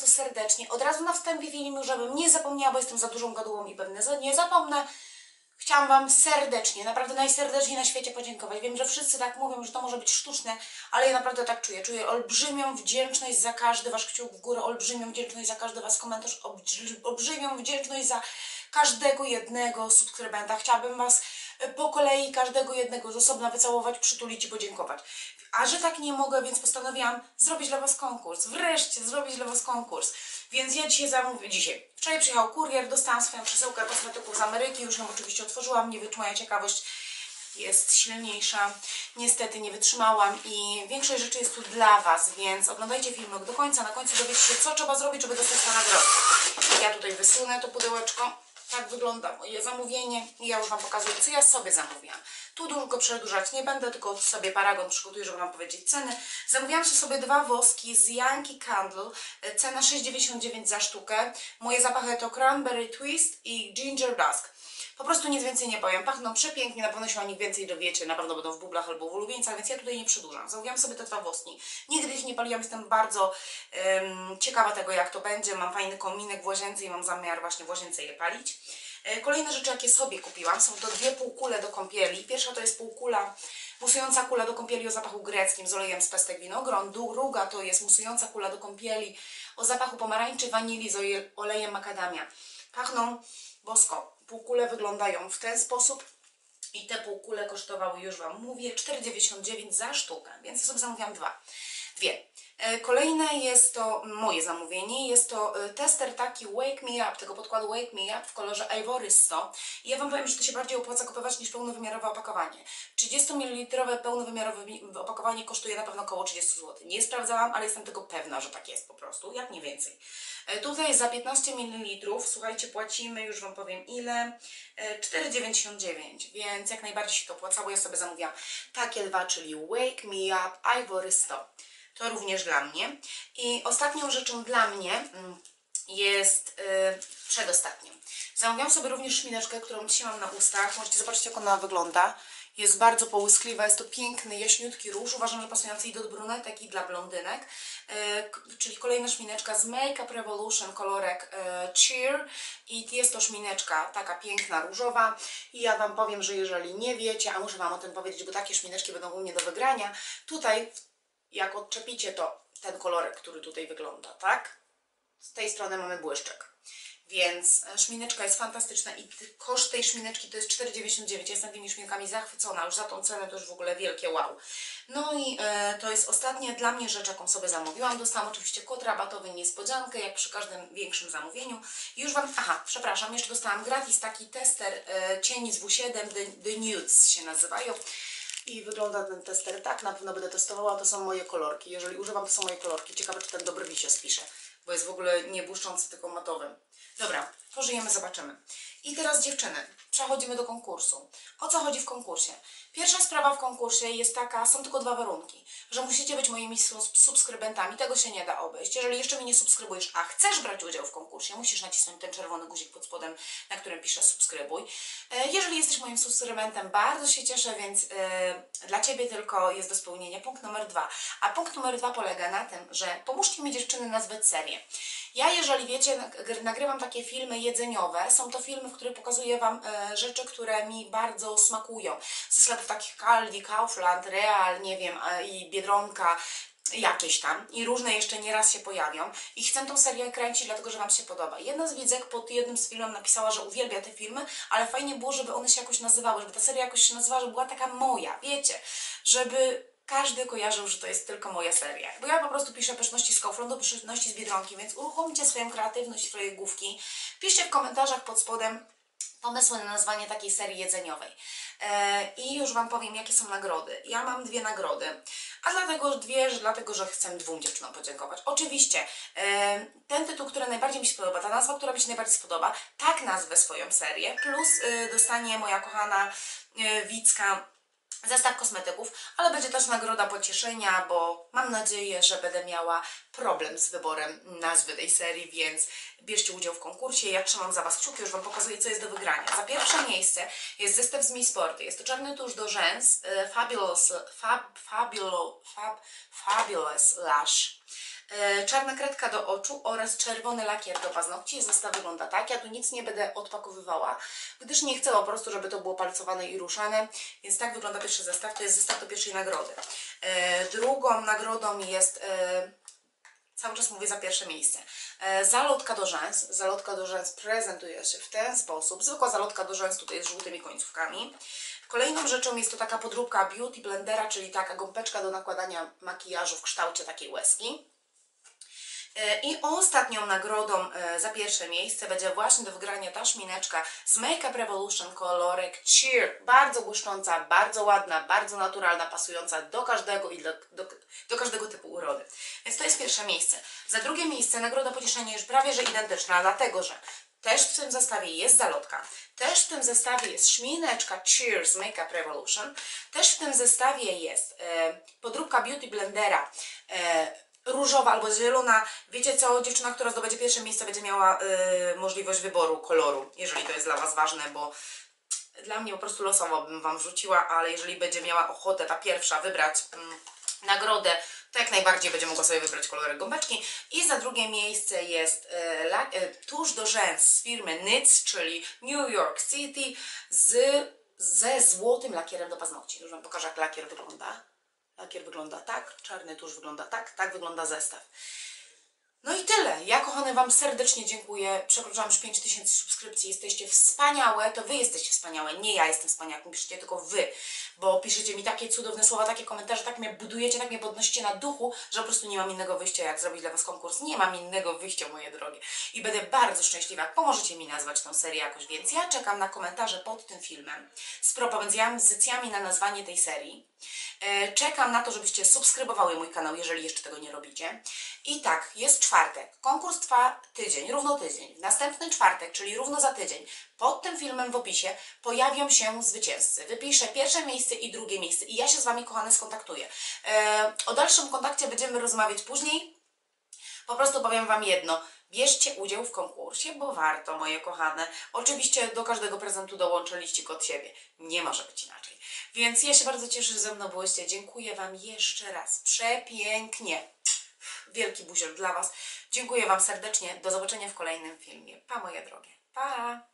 bardzo serdecznie, od razu na wstępie filmu, żebym nie zapomniała, bo jestem za dużą gadułą i pewnie nie zapomnę. Chciałam Wam serdecznie, naprawdę najserdeczniej na świecie podziękować. Wiem, że wszyscy tak mówią, że to może być sztuczne, ale ja naprawdę tak czuję. Czuję olbrzymią wdzięczność za każdy Wasz kciuk w górę, olbrzymią wdzięczność za każdy Was komentarz, olbrzy- olbrzymią wdzięczność za każdego jednego subskrybenta. Chciałabym Was e, po kolei, każdego jednego z osobna wycałować, przytulić i podziękować. A że tak nie mogę, więc postanowiłam zrobić dla Was konkurs. Wreszcie zrobić dla Was konkurs. Więc ja dzisiaj zamówię, dzisiaj. Wczoraj przyjechał kurier, dostałam swoją przesyłkę kosmetyków z Ameryki, już ją oczywiście otworzyłam, nie moja ciekawość jest silniejsza. Niestety nie wytrzymałam i większość rzeczy jest tu dla Was, więc oglądajcie filmik do końca. Na końcu dowiecie się, co trzeba zrobić, żeby dostać tę nagrodę. Ja tutaj wysunę to pudełeczko. Tak wygląda moje zamówienie i ja już Wam pokazuję, co ja sobie zamówiłam. Tu długo przedłużać nie będę, tylko sobie paragon przygotuję, żeby Wam powiedzieć ceny. Zamówiłam sobie dwa woski z Yankee Candle, cena 6,99 za sztukę. Moje zapachy to Cranberry Twist i Ginger Dusk. Po prostu nic więcej nie powiem. Pachną przepięknie, na pewno się o nich więcej dowiecie. Na pewno będą w bublach albo w ulubieńcach, więc ja tutaj nie przedłużam. Zamówiłam sobie te dwa woski. Nigdy ich nie paliłam, jestem bardzo em, ciekawa tego, jak to będzie. Mam fajny kominek w łazience i mam zamiar właśnie w łazience je palić. E, Kolejne rzeczy, jakie sobie kupiłam, są to dwie półkule do kąpieli. Pierwsza to jest półkula, musująca kula do kąpieli o zapachu greckim z olejem z pestek winogron. Druga to jest musująca kula do kąpieli o zapachu pomarańczy, wanilii z olejem makadamia. Pachną bosko. Półkule wyglądają w ten sposób. I te półkule kosztowały, już Wam mówię, 4,99 za sztukę, więc sobie zamówiłam dwa. Dwie. E, Kolejne jest to moje zamówienie, jest to e, tester taki Wake Me Up, tego podkładu Wake Me Up w kolorze Ivory 100. I ja Wam powiem, że to się bardziej opłaca kupować niż pełnowymiarowe opakowanie. 30 ml pełnowymiarowe opakowanie kosztuje na pewno około 30 zł. Nie sprawdzałam, ale jestem tego pewna, że tak jest po prostu, jak nie więcej. E, Tutaj za 15 ml, słuchajcie, płacimy, już Wam powiem ile, e, 4,99, więc jak najbardziej się to opłacało. Ja sobie zamówiłam takie dwa, czyli Wake Me Up Ivory 100. To również dla mnie. I ostatnią rzeczą dla mnie mm, jest yy, przedostatnią. Zamówiłam sobie również szmineczkę, którą dzisiaj mam na ustach. Możecie zobaczyć, jak ona wygląda. Jest bardzo połyskliwa, jest to piękny, jaśniutki róż. Uważam, że pasujący i do brunetek, i dla blondynek. K- czyli kolejna szmineczka z Makeup Revolution, kolorek e, Cheer. I jest to szmineczka taka piękna, różowa. I ja Wam powiem, że jeżeli nie wiecie, a muszę Wam o tym powiedzieć, bo takie szmineczki będą u mnie do wygrania, tutaj jak odczepicie to ten kolorek, który tutaj wygląda, tak? Z tej strony mamy błyszczek. Więc e, szmineczka jest fantastyczna i koszt tej szmineczki to jest 4,99. Ja jestem tymi szminkami zachwycona, już za tą cenę to już w ogóle wielkie wow. No i e, to jest ostatnia dla mnie rzecz, jaką sobie zamówiłam. Dostałam oczywiście kod rabatowy, niespodziankę, jak przy każdym większym zamówieniu. Już Wam, aha, przepraszam, jeszcze dostałam gratis taki tester e, cieni z W7, The, The Nudes się nazywają. I wygląda ten tester tak, na pewno będę testowała, to są moje kolorki. Jeżeli używam, to są moje kolorki. Ciekawe, czy ten do brwi się spisze, bo jest w ogóle nie błyszczący, tylko matowym. Dobra, pożyjemy, zobaczymy. I teraz dziewczyny, przechodzimy do konkursu. O co chodzi w konkursie? Pierwsza sprawa w konkursie jest taka, są tylko dwa warunki, że musicie być moimi subskrybentami, tego się nie da obejść. Jeżeli jeszcze mnie nie subskrybujesz, a chcesz brać udział w konkursie, musisz nacisnąć ten czerwony guzik pod spodem, na którym pisze subskrybuj. E, Jeżeli jesteś moim subskrybentem, bardzo się cieszę, więc e, dla Ciebie tylko jest do spełnienia punkt numer dwa. A punkt numer dwa polega na tym, że pomóżcie mi dziewczyny nazwać serię. Ja, jeżeli wiecie, nag- nagrywam takie filmy jedzeniowe. Są to filmy, w których pokazuję Wam e, rzeczy, które mi bardzo smakują. Ze sklepów takich Aldi, Kaufland, Real, nie wiem, e, i Biedronka, jakieś tam. I różne jeszcze nieraz się pojawią. I chcę tą serię kręcić, dlatego że Wam się podoba. Jedna z widzek pod jednym z filmem napisała, że uwielbia te filmy, ale fajnie było, żeby one się jakoś nazywały, żeby ta seria jakoś się nazywała, żeby była taka moja, wiecie, żeby każdy kojarzył, że to jest tylko moja seria. Bo ja po prostu piszę pyszności z Kauflandu, pyszności z Biedronki, więc uruchomcie swoją kreatywność, swoje główki. Piszcie w komentarzach pod spodem pomysły na nazwanie takiej serii jedzeniowej. E, I już Wam powiem, jakie są nagrody. Ja mam dwie nagrody, a dlatego dwie, że dlatego, że chcę dwóm dziewczynom podziękować. Oczywiście, e, ten tytuł, który najbardziej mi się podoba, ta nazwa, która mi się najbardziej spodoba, tak nazwę swoją serię, plus e, dostanie moja kochana Wicka zestaw kosmetyków, ale będzie też nagroda pocieszenia, bo mam nadzieję, że będę miała problem z wyborem nazwy tej serii, więc bierzcie udział w konkursie. Ja trzymam za Was kciuki, już Wam pokazuję, co jest do wygrania. Za pierwsze miejsce jest zestaw z Mi Sporty. Jest to czarny tusz do rzęs, e, Fabulous, fab, fabulo, fab, Fabulous Lash. e, czarna kredka do oczu oraz czerwony lakier do paznokci. Zestaw wygląda tak. Ja tu nic nie będę odpakowywała, gdyż nie chcę po prostu, żeby to było palcowane i ruszane. Więc tak wygląda pierwszy zestaw. To jest zestaw do pierwszej nagrody. E, drugą nagrodą jest... E, cały czas mówię za pierwsze miejsce. E, zalotka do rzęs. Zalotka do rzęs prezentuje się w ten sposób. Zwykła zalotka do rzęs tutaj z żółtymi końcówkami. Kolejną rzeczą jest to taka podróbka Beauty Blendera, czyli taka gąbeczka do nakładania makijażu w kształcie takiej łezki. E, I ostatnią nagrodą e, za pierwsze miejsce będzie właśnie do wygrania ta szmineczka z Makeup Revolution kolorek Cheer. Bardzo błyszcząca, bardzo ładna, bardzo naturalna, pasująca do każdego i do, do, do każdego typu urody. Więc to jest pierwsze miejsce. Za drugie miejsce nagroda pocieszenia już prawie że identyczna, dlatego że też w tym zestawie jest zalotka, też w tym zestawie jest szmineczka Cheers Makeup Revolution, też w tym zestawie jest e, podróbka Beauty Blendera e, różowa albo zielona. Wiecie co, dziewczyna, która zdobędzie pierwsze miejsce będzie miała e, możliwość wyboru koloru, jeżeli to jest dla Was ważne, bo dla mnie po prostu losowo bym Wam wrzuciła, ale jeżeli będzie miała ochotę ta pierwsza wybrać mm, nagrodę, to jak najbardziej będzie mogła sobie wybrać kolorek gąbeczki. I za drugie miejsce jest e, la, e, tusz do rzęs z firmy NYX, czyli New York City z, ze złotym lakierem do paznokci. Już Wam pokażę, jak lakier wygląda. Lakier wygląda tak, czarny tusz wygląda tak, tak wygląda zestaw. No i tyle. Ja, kochane, Wam serdecznie dziękuję. Przekroczyłam już 5000 subskrypcji. Jesteście wspaniałe. To Wy jesteście wspaniałe. Nie ja jestem wspaniałą, piszecie tylko Wy. Bo piszecie mi takie cudowne słowa, takie komentarze, tak mnie budujecie, tak mnie podnosicie na duchu, że po prostu nie mam innego wyjścia, jak zrobić dla Was konkurs. Nie mam innego wyjścia, moje drogie. I będę bardzo szczęśliwa, jak pomożecie mi nazwać tę serię jakoś. Więc ja czekam na komentarze pod tym filmem z propozycjami na nazwanie tej serii. E, Czekam na to, żebyście subskrybowały mój kanał, jeżeli jeszcze tego nie robicie. I tak, jest czwartek. Konkurs trwa tydzień, równo tydzień. W następny czwartek, czyli równo za tydzień, pod tym filmem w opisie pojawią się zwycięzcy. Wypiszę pierwsze miejsce i drugie miejsce i ja się z Wami, kochane, skontaktuję. E, o dalszym kontakcie będziemy rozmawiać później. Po prostu powiem Wam jedno. Bierzcie udział w konkursie, bo warto, moje kochane. Oczywiście do każdego prezentu dołączę liścik od siebie. Nie może być inaczej. Więc ja się bardzo cieszę, że ze mną byłyście. Dziękuję Wam jeszcze raz. Przepięknie. Wielki buziak dla Was. Dziękuję Wam serdecznie. Do zobaczenia w kolejnym filmie. Pa, moje drogie. Pa!